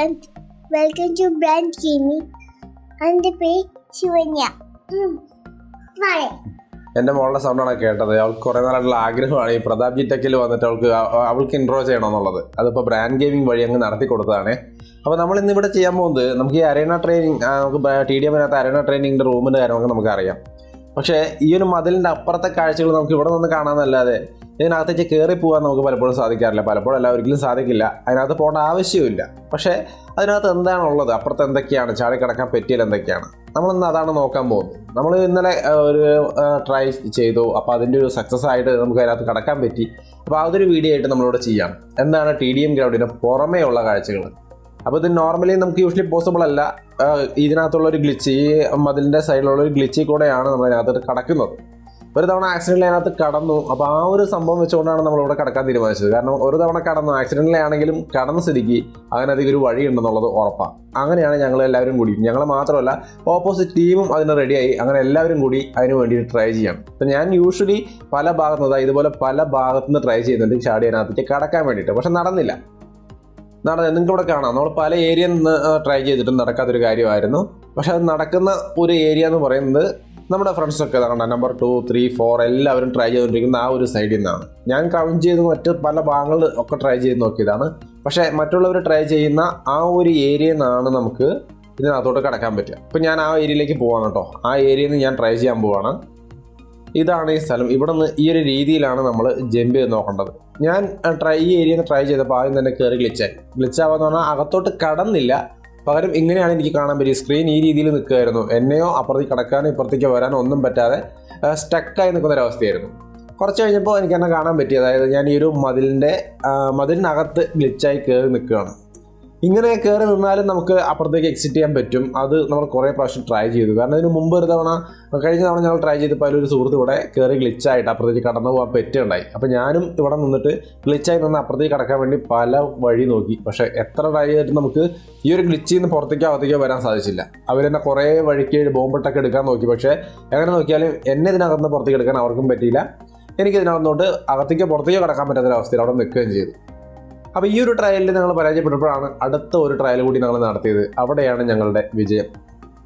Friends, welcome to Brand Gaming. And the Shivanya. എന്റെ മോളുടെ സൗണ്ടാണ് കേട്ടത്. അവൾക്ക് കുറേ നാളായിട്ടുള്ള ആഗ്രഹമാണ് ഈ പ്രതാപ് ജി ടെക്കിൽ വന്നിട്ട് അവൾക്ക് അവ- അവൾക്ക് ഇൻട്രോ ചെയ്യണമെന്നുള്ളത്. അതിപ്പോൾ ബ്രാൻഡ് ഗെയിമിംഗ് വഴി അങ്ങ് നടത്തി കൊടുത്തതാണ്. അപ്പോൾ നമ്മൾ ഇന്ന് ഇവിടെ ചെയ്യാൻ പോകുന്നത് നമുക്ക് ഈ അരേണ ട്രെയിനിങ് നമുക്ക് ടി ഡി എമ്മിനകത്ത് അരേണ ട്രെയിനിങ്ങിന്റെ റൂമിന്റെ കാര്യങ്ങളൊക്കെ നമുക്കറിയാം പക്ഷേ ഈ ഒരു മതിലിന്റെ അപ്പുറത്തെ കാഴ്ചകൾ നമുക്ക് ഇവിടെ നിന്ന് കാണാമെന്നല്ലാതെ ഇതിനകത്തേക്ക് കയറി പോകാൻ നമുക്ക് പലപ്പോഴും സാധിക്കാറില്ല. പലപ്പോഴും അല്ല ഒരിക്കലും സാധിക്കില്ല. അതിനകത്ത് പോകേണ്ട ആവശ്യമില്ല പക്ഷേ അതിനകത്ത് എന്താണുള്ളത്? അപ്പുറത്ത് എന്തൊക്കെയാണ്? ചാടി കിടക്കാൻ പറ്റിയാൽ എന്തൊക്കെയാണ്? നമ്മളിന്ന് അതാണ് നോക്കാൻ പോകുന്നത്. നമ്മൾ ഇന്നലെ ഒരു ട്രൈ ചെയ്തു. അപ്പോൾ അതിന്റെ ഒരു സക്സസ് ആയിട്ട് നമുക്ക് അതിനകത്ത് കടക്കാൻ പറ്റി. അപ്പോൾ അതൊരു വീഡിയോ ആയിട്ട് നമ്മളിവിടെ ചെയ്യാം. എന്താണ് ടി ഡി എം ഗ്രൗണ്ടിന് പുറമേ ഉള്ള കാഴ്ചകൾ? അപ്പോൾ ഇത് നോർമലി നമുക്ക് യൂഷ്വലി പോസിബിൾ അല്ല. ഇതിനകത്തുള്ള ഒരു ഗ്ലിച്ച് ഈ മതിലിന്റെ സൈഡിലുള്ള ഒരു ഗ്ലിച്ചിൽ കൂടെയാണ് നമ്മൾ അതിനകത്ത് കടക്കുന്നത്. ഒരു തവണ ആക്സിഡന്റിൽ അതിനകത്ത് കടന്നു. അപ്പോൾ ആ ഒരു സംഭവം വെച്ചുകൊണ്ടാണ് നമ്മൾ ഇവിടെ കടക്കാൻ തീരുമാനിച്ചത്. കാരണം ഒരു തവണ കടന്നു. ആക്സിഡന്റിലാണെങ്കിലും കടന്ന സ്ഥിതിക്ക് അതിനകത്തേക്ക് ഒരു വഴിയുണ്ടെന്നുള്ളത് ഉറപ്പാണ് അങ്ങനെയാണ് ഞങ്ങൾ എല്ലാവരും കൂടി. ഞങ്ങൾ മാത്രമല്ല ഓപ്പോസിറ്റ് ടീമും അതിന് റെഡിയായി അങ്ങനെ എല്ലാവരും കൂടി അതിന് വേണ്ടി ട്രൈ ചെയ്യണം അപ്പം ഞാൻ യൂഷ്വലി പല ഭാഗത്തു നിന്ന് ഇതുപോലെ പല ഭാഗത്തുനിന്ന് ട്രൈ ചെയ്യുന്നുണ്ട് ചാടി അതിനകത്തേക്ക് കടക്കാൻ വേണ്ടിയിട്ട്. പക്ഷെ നടന്നില്ല. നടന്നത് നിങ്ങൾക്ക് ഇവിടെ കാണാം. നമ്മൾ പല ഏരിയ നിന്ന് ട്രൈ ചെയ്തിട്ടും നടക്കാത്തൊരു കാര്യമായിരുന്നു. പക്ഷെ അത് നടക്കുന്ന ഒരു ഏരിയ എന്ന് പറയുന്നത് നമ്മുടെ ഫ്രണ്ട്സൊക്കെ കണ്ട നമ്പർ ടു ത്രീ ഫോർ എല്ലാവരും ട്രൈ ചെയ്തുകൊണ്ടിരിക്കുന്ന ആ ഒരു സൈഡിൽ നിന്നാണ്. ഞാൻ കൗണ്ട് ചെയ്ത് മറ്റ് പല ഭാഗങ്ങൾ ഒക്കെ ട്രൈ ചെയ്ത് നോക്കിയതാണ്. പക്ഷേ മറ്റുള്ളവർ ട്രൈ ചെയ്യുന്ന ആ ഒരു ഏരിയയിൽ നിന്നാണ് നമുക്ക് ഇതിനകത്തോട്ട് കടക്കാൻ പറ്റുക. ഇപ്പം ഞാൻ ആ ഏരിയയിലേക്ക് പോവാണ് കേട്ടോ. ആ ഏരിയയിൽ നിന്ന് ഞാൻ ട്രൈ ചെയ്യാൻ പോവാണ്. ഇതാണ് ഈ സ്ഥലം. ഇവിടെ നിന്ന് ഈ ഒരു രീതിയിലാണ് നമ്മൾ ജമ്പ് ചെയ്ത് നോക്കേണ്ടത്. ഞാൻ ട്രൈ ഈ ഏരിയയിൽ ട്രൈ ചെയ്തപ്പോൾ ആദ്യം തന്നെ കയറി ഗ്ലിച്ചായി ഗ്ലിച്ചാവാന്ന് പറഞ്ഞാൽ അകത്തോട്ട് കടന്നില്ല. പകരം ഇങ്ങനെയാണ് എനിക്ക് കാണാൻ പറ്റിയ സ്ക്രീൻ ഈ രീതിയിൽ നിൽക്കുമായിരുന്നു എന്നെയോ അപ്പുറത്തേക്ക് കടക്കാനോ ഇപ്പുറത്തേക്ക് വരാനോ ഒന്നും പറ്റാതെ സ്റ്റക്കായി നിൽക്കുന്ന ഒരവസ്ഥയായിരുന്നു കുറച്ച് കഴിഞ്ഞപ്പോൾ എനിക്ക് എന്നെ കാണാൻ പറ്റി. അതായത് ഞാൻ ഈ ഒരു മതിലിന്റെ മതിലിനകത്ത് ഗ്ലിച്ചായി കയറി നിൽക്കുകയാണ്. ഇങ്ങനെ കയറി നിന്നാലും നമുക്ക് അപ്പുറത്തേക്ക് എക്സിറ്റ് ചെയ്യാൻ പറ്റും. അത് നമ്മൾ കുറേ പ്രാവശ്യം ട്രൈ ചെയ്തു. കാരണം ഇതിന് മുമ്പ് ഒരു തവണ കഴിഞ്ഞ തവണ ഞങ്ങൾ ട്രൈ ചെയ്തപ്പോൾ അതിലൊരു സുഹൃത്ത് ഇവിടെ കയറി ഗ്ലിച്ചായിട്ട് അപ്പുറത്തേക്ക് കടന്നു പോകാൻ പറ്റുണ്ടായി അപ്പോൾ ഞാനും ഇവിടെ നിന്നിട്ട് ഗ്ലിച്ചായി നിന്ന് അപ്പുറത്തേക്ക് കടക്കാൻ വേണ്ടി പല വഴി നോക്കി. പക്ഷേ എത്ര ട്രൈ ചെയ്തിട്ട് നമുക്ക് ഈ ഒരു ഗ്ലിച്ചിൽ നിന്ന് പുറത്തേക്കോ അകത്തേക്കോ വരാൻ സാധിച്ചില്ല. അവർ തന്നെ കുറേ വഴിക്ക് ബോംബിട്ടൊക്കെ എടുക്കാൻ നോക്കി. പക്ഷേ എങ്ങനെ നോക്കിയാലും എന്നെ ഇതിനകത്ത് പുറത്തേക്ക് എടുക്കാൻ അവർക്കും പറ്റിയില്ല. എനിക്ക് ഇതിനകത്തോട്ട് അകത്തേക്കോ പുറത്തേക്കോ കടക്കാൻ പറ്റാത്തൊരവസ്ഥയിൽ അവിടെ നിൽക്കുകയും ചെയ്തു. അപ്പോൾ ഈ ഒരു ട്രയലിൽ ഞങ്ങൾ പരാജയപ്പെട്ടപ്പോഴാണ് അടുത്ത ഒരു ട്രയൽ കൂടി ഞങ്ങൾ നടത്തിയത്. അവിടെയാണ് ഞങ്ങളുടെ വിജയം.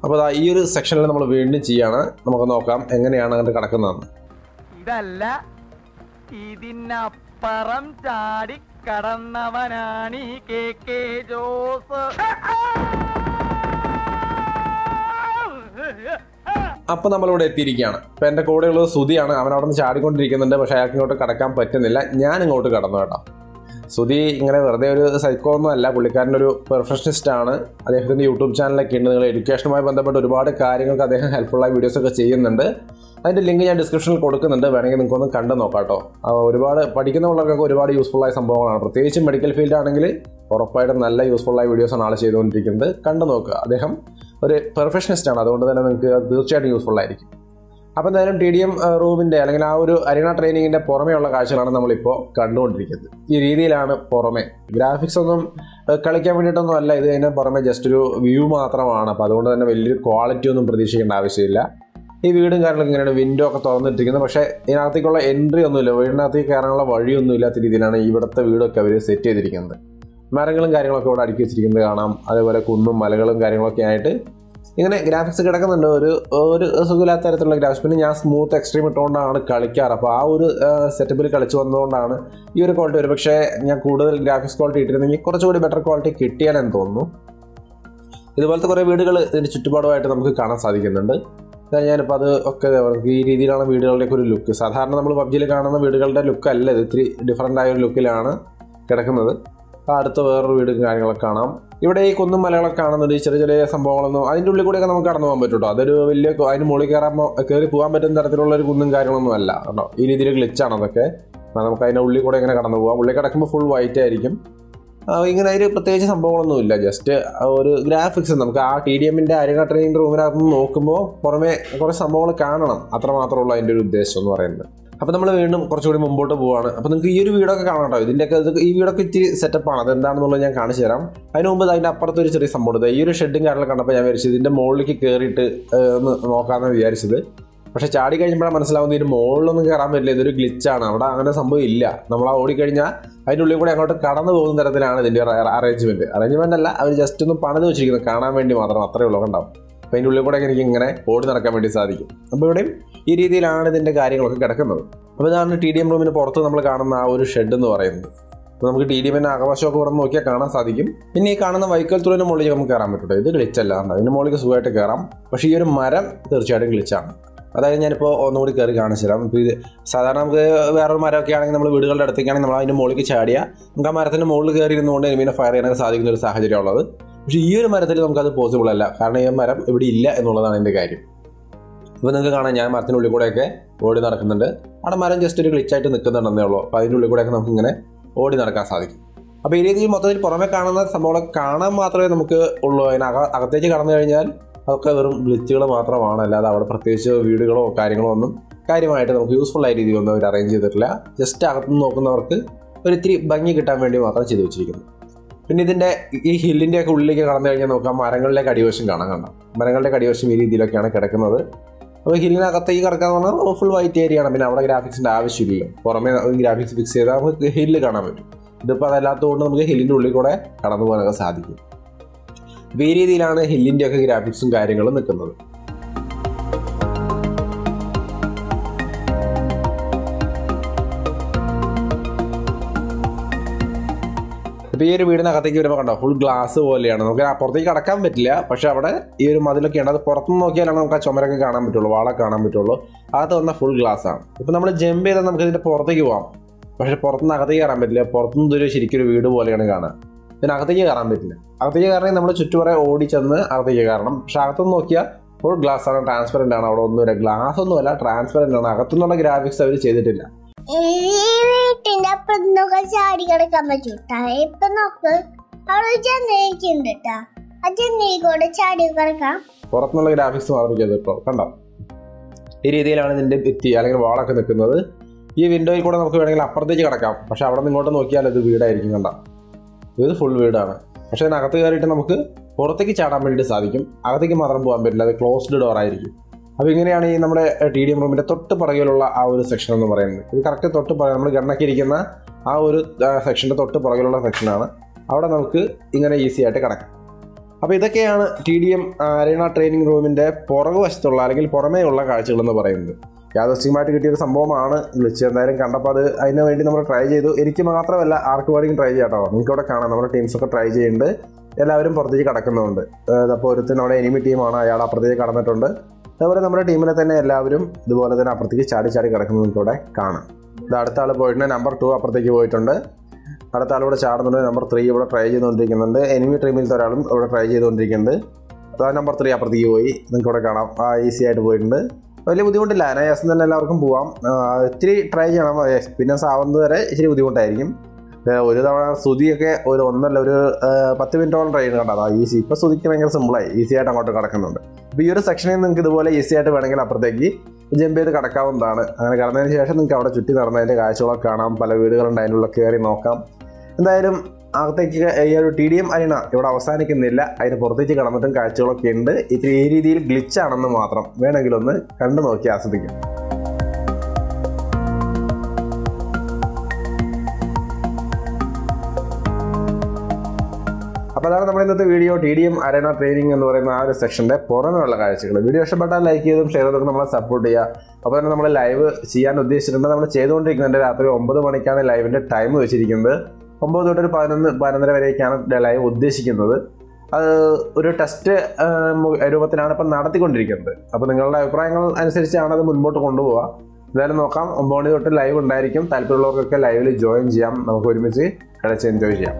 അപ്പോൾ ഈ ഒരു സെക്ഷനിൽ നമ്മൾ വീണ്ടും ചെയ്യാണ്. നമുക്ക് നോക്കാം എങ്ങനെയാണ് അങ്ങോട്ട് കിടക്കുന്നതെന്ന്. ഇതല്ല ഇതിനപ്പുറം ചാടി കടന്നവനാണ് ഈ കെ കെ ജോസ്. അപ്പോൾ നമ്മളിവിടെ എത്തിയിരിക്കുകയാണ്. അപ്പോൾ എന്റെ കൂടെയുള്ളത് സുതിയാണ് അവൻ അവിടെ നിന്ന് ചാടിക്കൊണ്ടിരിക്കുന്നുണ്ട് പക്ഷെ അയാൾക്ക് ഇങ്ങോട്ട് കടക്കാൻ പറ്റുന്നില്ല. ഞാൻ ഇങ്ങോട്ട് കടന്നു കേട്ടോ. സുധി ഇങ്ങനെ വെറുതെ ഒരു സൈക്കോ ഒന്നും അല്ല. ഒരു പെർഫെക്ഷനിസ്റ്റ് ആണ്. അദ്ദേഹത്തിന്റെ യൂട്യൂബ് ചാനലൊക്കെ ഉണ്ട്. നിങ്ങൾ എഡ്യൂക്കേഷനുമായി ബന്ധപ്പെട്ട് ഒരുപാട് കാര്യങ്ങൾക്ക് അദ്ദേഹം ഹെൽപ്ഫുള്ളായ വീഡിയോസൊക്കെ ചെയ്യുന്നുണ്ട്. അതിന്റെ ലിങ്ക് ഞാൻ ഡിസ്ക്രിപ്ഷനിൽ കൊടുക്കുന്നുണ്ട്. വേണമെങ്കിൽ നിങ്ങൾക്കൊന്ന് കണ്ടു നോക്കാം കേട്ടോ ഒരുപാട് പഠിക്കുന്ന പിള്ളേർക്കൊക്കെ ഒരുപാട് യൂസ്ഫുള്ളായ സംഭവങ്ങളാണ്. പ്രത്യേകിച്ച് മെഡിക്കൽ ഫീൽഡ് ആണെങ്കിൽ ഉറപ്പായിട്ടും നല്ല യൂസ്ഫുള്ളായ വീഡിയോസാണ് ആൾ ചെയ്തുകൊണ്ടിരിക്കുന്നത്. കണ്ടു നോക്കുക. അദ്ദേഹം ഒരു പെർഫെക്ഷനിസ്റ്റ് ആണ്. അതുകൊണ്ട് തന്നെ നിങ്ങൾക്ക് തീർച്ചയായിട്ടും ആയിരിക്കും. അപ്പോൾ എന്തായാലും ടി ഡി എം റൂമിന്റെ അല്ലെങ്കിൽ ആ ഒരു അരീണ ട്രെയിനിങ്ങിന്റെ പുറമെയുള്ള കാഴ്ചകളാണ് നമ്മളിപ്പോൾ കണ്ടുകൊണ്ടിരിക്കുന്നത്. ഈ രീതിയിലാണ് പുറമെ. ഗ്രാഫിക്സ് ഒന്നും കളിക്കാൻ വേണ്ടിയിട്ടൊന്നും അല്ല. ഇത് അതിന്റെ പുറമെ ജസ്റ്റ് ഒരു വ്യൂ മാത്രമാണ്. അപ്പോൾ അതുകൊണ്ട് തന്നെ വലിയൊരു ക്വാളിറ്റി ഒന്നും പ്രതീക്ഷിക്കേണ്ട ആവശ്യമില്ല. ഈ വീടും കാര്യങ്ങളൊക്കെ ഇങ്ങനെയാണ് വിൻഡോ ഒക്കെ തുറന്നിട്ടിരിക്കുന്നത്. പക്ഷേ ഇതിനകത്തേക്കുള്ള എൻട്രി ഒന്നുമില്ല. വീടിനകത്തേക്ക് കയറാനുള്ള വഴിയൊന്നും ഇല്ലാത്ത രീതിയിലാണ് ഇവിടുത്തെ വീടൊക്കെ അവർ സെറ്റ് ചെയ്തിരിക്കുന്നത്. മരങ്ങളും കാര്യങ്ങളൊക്കെ ഇവിടെ അടുക്കി വെച്ചിരിക്കുന്നത് കാണാം. അതേപോലെ കുന്നും മലകളും കാര്യങ്ങളൊക്കെ ആയിട്ട് ഇങ്ങനെ ഗ്രാഫിക്സ് കിടക്കുന്നുണ്ട്. ഒരു ഒരു സുഖമില്ലാത്ത തരത്തിലുള്ള ഗ്രാഫിക്സ് പിന്നെ ഞാൻ സ്മൂത്ത് എക്സ്ട്രീം ഇട്ടുകൊണ്ടാണ് കളിക്കാറ്. അപ്പോൾ ആ ഒരു സെറ്റപ്പിൽ കളിച്ചു വന്നതുകൊണ്ടാണ് ഈ ഒരു ക്വാളിറ്റി ഒരു പക്ഷേ ഞാൻ കൂടുതൽ ഗ്രാഫിക്സ് ക്വാളിറ്റി ഇട്ടിരുന്നെങ്കിൽ കുറച്ചുകൂടി ബെറ്റർ ക്വാളിറ്റി കിട്ടിയാലെന്ന് തോന്നുന്നു. ഇതുപോലത്തെ കുറേ വീടുകൾ ഇതിന്റെ ചുറ്റുപാടുമായിട്ട് നമുക്ക് കാണാൻ സാധിക്കുന്നുണ്ട്. ഞാനിപ്പോൾ അത് ഒക്കെ ഈ രീതിയിലാണ് വീടുകളുടെയൊക്കെ ഒരു ലുക്ക് സാധാരണ നമ്മൾ പബ്ജിയിൽ കാണുന്ന വീടുകളുടെ ലുക്ക് അല്ല. ഇത് ഇത്തിരി ഡിഫറന്റ് ആയ ഒരു ലുക്കിലാണ് കിടക്കുന്നത്. അടുത്ത വേറൊരു വീടും കാര്യങ്ങളൊക്കെ കാണാം. ഇവിടെ ഈ കുന്നും മലകളൊക്കെ കാണുന്നുണ്ട്. ചെറിയ ചെറിയ സംഭവങ്ങളൊന്നും അതിന്റെ ഉള്ളിൽ കൂടെയൊക്കെ നമുക്ക് കടന്നു പോകാൻ പറ്റും കേട്ടോ അതൊരു വലിയ അതിന് മുകളിൽ കയറാൻ കയറി പോകാൻ പറ്റുന്ന തരത്തിലുള്ള ഒരു കുന്നും കാര്യങ്ങളൊന്നും അല്ല. കേട്ടോ. ഈ രീതിയിൽ ഗ്ലിച്ചാണ് അതൊക്കെ. നമുക്ക് അതിന്റെ ഉള്ളിൽ കൂടെ ഇങ്ങനെ കടന്നു പോകാം. ഉള്ളിൽ കിടക്കുമ്പോൾ ഫുൾ വൈറ്റ് ആയിരിക്കും. ഇങ്ങനെ അതിൽ പ്രത്യേകിച്ച് സംഭവങ്ങളൊന്നുമില്ല ജസ്റ്റ് ഒരു ഗ്രാഫിക്സ് നമുക്ക് ആ ടി ഡി എമ്മിന്റെ അരങ്ങ ട്രെയിനിങ് റൂമിനകത്ത് നോക്കുമ്പോൾ പുറമെ കുറേ സംഭവങ്ങൾ കാണണം. അത്ര മാത്രമേ ഉള്ളൂ അതിന്റെ ഒരു ഉദ്ദേശം എന്ന് പറയുന്നത്. അപ്പോൾ നമ്മൾ വീണ്ടും കുറച്ചുകൂടി മുമ്പോട്ട് പോവാണ്. അപ്പോൾ നിങ്ങൾക്ക് ഈ ഒരു വീടൊക്കെ കാണാം കേട്ടോ ഇതിന്റെയൊക്കെ ഇത് ഈ വീടൊക്കെ ഇച്ചിരി സെറ്റപ്പാണ് അത് എന്താണെന്നുള്ളത് ഞാൻ കാണിച്ചു തരാം. അതിന് മുമ്പ് അതിന്റെ അപ്പുറത്ത് ഒരു ചെറിയ സംഭവം ഈ ഒരു ഷെഡും കാര്യങ്ങളൊക്കെ കണ്ടപ്പോൾ ഞാൻ വിചാരിച്ചത് ഇതിന്റെ മുകളിലേക്ക് കയറിയിട്ട് ഒന്ന് നോക്കാമെന്ന് വിചാരിച്ചത്. പക്ഷേ ചാടി കഴിഞ്ഞപ്പോഴാണ് മനസ്സിലാവുന്നത് ഇതിന് മുകളിലൊന്നും കയറാൻ പറ്റില്ല. ഇതൊരു ഗ്ലിച്ചാണ് അവിടെ അങ്ങനെ സംഭവം ഇല്ല. നമ്മൾ ആ ഓടിക്കഴിഞ്ഞാൽ അതിന്റെ ഉള്ളിൽ കൂടെ അങ്ങോട്ട് കടന്നു പോകുന്ന തരത്തിലാണ് ഇതിന്റെ അറേഞ്ച്മെന്റ് അറേഞ്ച്മെന്റ് അല്ല അവർ ജസ്റ്റ് ഒന്ന് പണിത് വെച്ചിരിക്കുന്നത് കാണാൻ വേണ്ടി മാത്രം. അത്രേ ഉള്ളൂ കണ്ടാവും അപ്പോൾ അതിന്റെ ഉള്ളിൽ കൂടെ എനിക്ക് ഇങ്ങനെ ഓടി നടക്കാൻ വേണ്ടി സാധിക്കും. അപ്പോൾ ഇവിടെയും ഈ രീതിയിലാണ് ഇതിന്റെ കാര്യങ്ങളൊക്കെ കിടക്കുന്നത്. അപ്പോൾ ഇതാണ് ടി ഡി എം റൂമിന് പുറത്ത് നമ്മൾ കാണുന്ന ആ ഒരു ഷെഡ് എന്ന് പറയുന്നത്. അപ്പോൾ നമുക്ക് ടി ഡി എമ്മിന്റെ ആകാശമൊക്കെ ഇവിടെ നോക്കിയാൽ കാണാൻ സാധിക്കും. പിന്നെ ഈ കാണുന്ന വൈക്കൽ തുറവിന്റെ മുകളിലേക്ക് നമുക്ക് കയറാൻ പറ്റുള്ളൂ ഇത് ഗ്ലിച്ചല്ലാണ്ട് അതിന് മുകളിലേക്ക് സുഖമായിട്ട് കയറാം. പക്ഷേ ഈ ഒരു മരം തീർച്ചയായിട്ടും ഗ്ലിച്ചാണ് അതായത് ഞാനിപ്പോൾ ഒന്നുകൂടി കയറി കാണിച്ചു തരാം ഇപ്പോൾ ഇത് സാധാരണ നമുക്ക് വേറൊരു മരമൊക്കെ ആണെങ്കിൽ നമ്മൾ വീടുകളുടെ അടുത്തേക്കാണെങ്കിൽ നമ്മൾ അതിന്റെ മുകളിൽ ചാടിയാൽ നമുക്ക് ആ മരത്തിന്റെ മുകളിൽ കയറി ഇരുന്നുകൊണ്ട് എനിമീനെ ഫയർ ചെയ്യാനൊക്കെ സാധിക്കുന്ന ഒരു സാഹചര്യമുള്ളത് പക്ഷേ ഈ ഒരു മരത്തിൽ നമുക്കത് പോസിബിൾ അല്ല. കാരണം ഈ മരം ഇവിടെ ഇല്ല എന്നുള്ളതാണ് എന്റെ കാര്യം. ഇപ്പോൾ നിങ്ങൾക്ക് കാണാം ഞാൻ മരത്തിനുള്ളിൽ കൂടെയൊക്കെ ഓടി നടക്കുന്നുണ്ട്. അവിടെ മരം ജസ്റ്റ് ഒരു ക്ലിച്ചായിട്ട് നിൽക്കുന്നുണ്ടെന്നേ ഉള്ളൂ. അപ്പോൾ അതിന്റെ ഉള്ളിൽ കൂടെയൊക്കെ നമുക്ക് ഇങ്ങനെ ഓടി നടക്കാൻ സാധിക്കും. അപ്പോൾ ഈ രീതിയിൽ മൊത്തത്തിൽ പുറമെ കാണുന്ന സംഭവങ്ങളൊക്കെ കാണാൻ മാത്രമേ നമുക്ക് ഉള്ളൂ. അതിന് അക അകത്തേക്ക് കടന്നു കഴിഞ്ഞാൽ അതൊക്കെ വെറും ഗ്ലിച്ചുകൾ മാത്രമാണ്. അല്ലാതെ അവിടെ പ്രത്യേകിച്ച് വീടുകളോ കാര്യങ്ങളോ ഒന്നും കാര്യമായിട്ട് നമുക്ക് യൂസ്ഫുൾ ആയ രീതിയിൽ ഒന്നും അവർ അറേഞ്ച് ചെയ്തിട്ടില്ല. ജസ്റ്റ് അകത്തുനിന്ന് നോക്കുന്നവർക്ക് ഒരു ഇത്തിരി ഭംഗി കിട്ടാൻ വേണ്ടി മാത്രം ചെയ്തു വെച്ചിരിക്കുന്നു. പിന്നെ ഇതിന്റെ ഈ ഹില്ലിന്റെ ഒക്കെ ഉള്ളിലേക്ക് കടന്നു കഴിഞ്ഞാൽ നോക്കാം ആ മരങ്ങളിലേക്ക് അടിവശം കാണാൻ കാണാം മരങ്ങളുടെ കടിവശം ഈ രീതിയിലൊക്കെയാണ് കിടക്കുന്നത്. അപ്പോൾ ഹില്ലിനകത്തേക്ക് കിടക്കാന്ന് പറഞ്ഞാൽ ഫുൾ വൈറ്റ് ഏരിയ ആണ്. പിന്നെ അവിടെ ഗ്രാഫിക്സിന്റെ ആവശ്യമില്ല പുറമേ ഗ്രാഫിക്സ് ഫിക്സ് ചെയ്താൽ നമുക്ക് ഹില്ല് കാണാൻ പറ്റും. ഇതിപ്പോൾ അതല്ലാത്തതുകൊണ്ട് നമുക്ക് ഹില്ലിന്റെ ഉള്ളിൽ കൂടെ കടന്നു പോകാനൊക്കെ സാധിക്കും. ഈ രീതിയിലാണ് ഹില്ലിന്റെ ഒക്കെ ഗ്രാഫിക്സും കാര്യങ്ങളും നിൽക്കുന്നത്. ഇപ്പോൾ ഈ ഒരു വീടിനകത്തേക്ക് വരുമ്പോൾ കണ്ടോ ഫുൾ ഗ്ലാസ് പോലെയാണ്. നമുക്ക് പുറത്തേക്ക് കടക്കാൻ പറ്റില്ല പക്ഷേ അവിടെ ഈ ഒരു മതിലൊക്കെയാണ് അത് പുറത്തുനിന്ന് നോക്കിയാലാണ് നമുക്ക് ആ ചുമരൊക്കെ കാണാൻ പറ്റുള്ളൂ വാളൊക്കെ കാണാൻ പറ്റുള്ളൂ. അകത്ത് വന്ന ഫുൾ ഗ്ലാസ് ആണ്. ഇപ്പം നമ്മൾ ജമ്പ് ചെയ്താൽ നമുക്ക് ഇതിന്റെ പുറത്തേക്ക് പോകാം പക്ഷേ പുറത്തുനിന്ന് അകത്തേക്ക് കയറാൻ പറ്റില്ല. പുറത്തുനിന്ന് ഇതൊരു ശരിക്കും ഒരു വീട് പോലെയാണ് കാണുക. ഇതിനകത്തേക്ക് കയറാൻ പറ്റില്ല. അകത്തേക്ക് കയറണമെങ്കിൽ നമ്മൾ ചുറ്റുപറ ഓടി ചെന്ന് അകത്തേക്ക് കയറണം. പക്ഷെ അകത്തുനിന്ന് നോക്കിയാൽ ഫുൾ ഗ്ലാസ് ആണ് ട്രാൻസ്പെറന്റ് ആണ്. അവിടെ ഒന്നുമില്ല. ഗ്ലാസ് ഒന്നുമല്ല ട്രാൻസ്പെറന്റ് ആണ്. അകത്തുനിന്നുള്ള ഗ്രാഫിക്സ് അവർ ചെയ്തിട്ടില്ല. വീട്ടിന്റെ അപ്പുറത്തൊക്കെ ചാടി കിടക്കാൻ പറ്റൂട്ടാ ഇപ്പൊ നോക്ക് അവിടെ കേട്ടാ ആ ജനലിൽ ചാടി കിടക്കാം. പുറത്തുനിന്നുള്ള ഗ്രാഫിക്സ് മാത്രം ചെയ്തിട്ടോ കണ്ടോ? ഈ രീതിയിലാണ് ഇതിന്റെ ഭിത്തി അല്ലെങ്കിൽ വാളൊക്കെ നിൽക്കുന്നത്. ഈ വിൻഡോയിൽ കൂടെ നമുക്ക് വേണമെങ്കിൽ അപ്പുറത്തേക്ക് കിടക്കാം. പക്ഷെ അവിടെ നിന്ന് ഇങ്ങോട്ട് നോക്കിയാൽ ഇത് വീടായിരിക്കും. കണ്ട? ഇത് ഫുൾ വീടാണ്. പക്ഷേ അതിനകത്ത് കയറിയിട്ട് നമുക്ക് പുറത്തേക്ക് ചാടാൻ വേണ്ടിയിട്ട് സാധിക്കും. അകത്തേക്ക് മാത്രം പോകാൻ പറ്റില്ല. അത് ക്ലോസ്ഡ് ഡോർ ആയിരിക്കും. അപ്പോൾ ഇങ്ങനെയാണ് ഈ നമ്മുടെ ടി ഡി എം റൂമിന്റെ തൊട്ട് പുറകിലുള്ള ആ ഒരു സെക്ഷൻ എന്ന് പറയുന്നത്. ഇത് കറക്റ്റ് തൊട്ട് പുറകെ നമ്മൾ ഗണ്ണൊക്കെ ഇരിക്കുന്ന ആ ഒരു സെക്ഷന്റെ തൊട്ട് പുറകിലുള്ള സെക്ഷനാണ് അവിടെ നമുക്ക് ഇങ്ങനെ ഈസി ആയിട്ട് കിടക്കാം. അപ്പോൾ ഇതൊക്കെയാണ് T D M arena training റൂമിന്റെ പുറകുവശത്തുള്ള അല്ലെങ്കിൽ പുറമേയുള്ള കാഴ്ചകളെന്ന് പറയുന്നത്. യാദൃശ്ചികമായിട്ട് കിട്ടിയൊരു സംഭവമാണ് വിളിച്ച് എന്തായാലും കണ്ടപ്പോൾ അത് അതിന് വേണ്ടി നമ്മൾ ട്രൈ ചെയ്തു. എനിക്ക് മാത്രമല്ല ആർക്ക് വേണമെങ്കിലും ട്രൈ ചെയ്യാം കേട്ടോ നിങ്ങൾക്ക് ഇവിടെ കാണാം. നമ്മുടെ ടീംസൊക്കെ ട്രൈ ചെയ്യുന്നുണ്ട്. എല്ലാവരും പുറത്തേക്ക് കടക്കുന്നുണ്ട് അപ്പോൾ ഒരുത്തൻ നമ്മുടെ എനിമി ടീമാണ് അയാൾ അപ്പുറത്തേക്ക് കടന്നിട്ടുണ്ട്. അതുപോലെ നമ്മുടെ ടീമിലെ തന്നെ എല്ലാവരും ഇതുപോലെ തന്നെ അപ്പുറത്തേക്ക് ചാടി ചാടി കിടക്കുന്നത് ഇവിടെ കാണാം. ഇത് അടുത്ത ആൾ പോയിട്ടുണ്ട്. നമ്പർ ടു അപ്പുറത്തേക്ക് പോയിട്ടുണ്ട്. അടുത്ത ആൾ ഇവിടെ ചാടുന്നുണ്ട്. നമ്പർ ത്രീ ഇവിടെ ട്രൈ ചെയ്തുകൊണ്ടിരിക്കുന്നുണ്ട്. എനിമി ടീമിലത്തെ ഒരാളും ഇവിടെ ട്രൈ ചെയ്തുകൊണ്ടിരിക്കുന്നുണ്ട്. അതാ നമ്പർ ത്രീ അപ്പുറത്തേക്ക് പോയി. നിങ്ങൾക്ക് ഇവിടെ കാണാം. ആ ഈസി ആയിട്ട് പോയിട്ടുണ്ട്. വലിയ ബുദ്ധിമുട്ടില്ല. അനായാസം തന്നെ എല്ലാവർക്കും പോവാം. ഇത്തിരി ട്രൈ ചെയ്യണം. എക്സ്പീരിയൻസ് ആവുന്നത് വരെ ഇച്ചിരി ബുദ്ധിമുട്ടായിരിക്കും. ഒരു തവണ സ്തുതിയൊക്കെ ഒരു ഒന്നല്ല ഒരു പത്ത് മിനിറ്റോളം ട്രൈ ചെയ്യുന്നുണ്ട് അതാ ഈസി ഇപ്പോൾ സ്തുതിക്ക് ഭയങ്കര സിമ്പിളായി ഈസി ആയിട്ട് അങ്ങോട്ട് കിടക്കുന്നുണ്ട്. അപ്പോൾ ഈ ഒരു സെക്ഷനിൽ നിങ്ങൾക്ക് ഇതുപോലെ ഈസി ആയിട്ട് വേണമെങ്കിൽ അപ്പുറത്തേക്ക് ജമ്പ് ചെയ്ത് കിടക്കാവുന്നതാണ്. അങ്ങനെ കടന്നതിന് ശേഷം നിങ്ങൾക്ക് അവിടെ ചുറ്റി നടന്നതിന്റെ കാഴ്ചകളൊക്കെ കാണാം. പല വീടുകളുണ്ട് അതിനുള്ള കയറി നോക്കാം. എന്തായാലും അകത്തേക്ക് ഈ ഒരു ടി ഡി എം അരിണ ഇവിടെ അവസാനിക്കുന്നില്ല. അതിന് പുറത്തേക്ക് കടന്നിട്ടും കാഴ്ചകളൊക്കെ ഉണ്ട്. ഇത്തിരി ഈ രീതിയിൽ ഗ്ലിച്ചാണെന്ന് മാത്രം വേണമെങ്കിൽ ഒന്ന് കണ്ടു നോക്കി ആസ്വദിക്കാം. അപ്പോൾ അതാണ് നമ്മുടെ ഇന്നത്തെ video T D M arena training എന്ന് പറയുന്ന ആ ഒരു സെക്ഷന്റെ പുറമെയുള്ള കാഴ്ചകൾ വീഡിയോ ഇഷ്ടപ്പെട്ടാൽ ലൈക്ക് ചെയ്തും ഷെയർ ചെയ്തും നമ്മളെ സപ്പോർട്ട് ചെയ്യുക. അപ്പോൾ തന്നെ നമ്മൾ ലൈവ് ചെയ്യാൻ ഉദ്ദേശിച്ചിട്ടുണ്ട്. നമ്മൾ ചെയ്തുകൊണ്ടിരിക്കുന്നുണ്ട് രാത്രി ഒമ്പത് മണിക്കാണ് ലൈവിന്റെ ടൈം വെച്ചിരിക്കുന്നത്. ഒമ്പത് തൊട്ട് ഒരു പതിനൊന്ന് പതിനൊന്നര വരെയൊക്കെയാണ് ലൈവ് ഉദ്ദേശിക്കുന്നത്. അത് ഒരു ടെസ്റ്റ് രൂപത്തിലാണ് ഇപ്പം നടത്തിക്കൊണ്ടിരിക്കുന്നത്. അപ്പോൾ നിങ്ങളുടെ അഭിപ്രായങ്ങൾ അനുസരിച്ചാണ് അത് മുൻപോട്ട് കൊണ്ടുപോകുക എന്തായാലും നോക്കാം ഒമ്പത് മണി തൊട്ട് ലൈവ് ഉണ്ടായിരിക്കും. താല്പര്യമുള്ളവർക്കൊക്കെ ലൈവിൽ ജോയിൻ ചെയ്യാം. നമുക്ക് ഒരുമിച്ച് കളിച്ച് എൻജോയ് ചെയ്യാം.